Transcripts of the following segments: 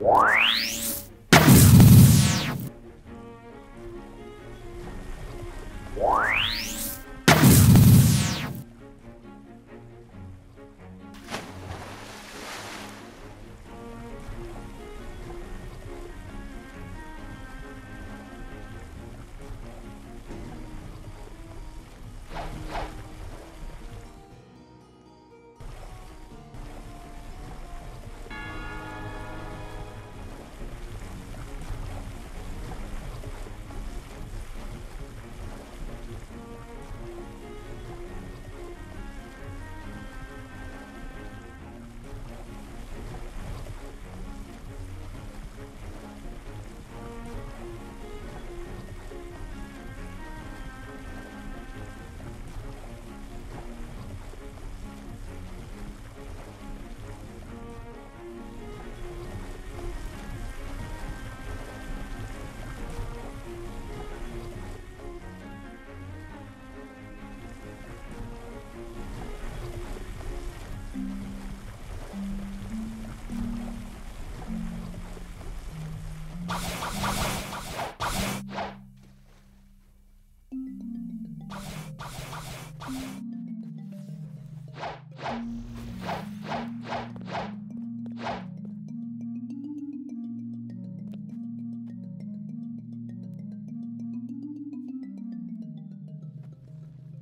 Wow.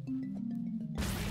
あっ!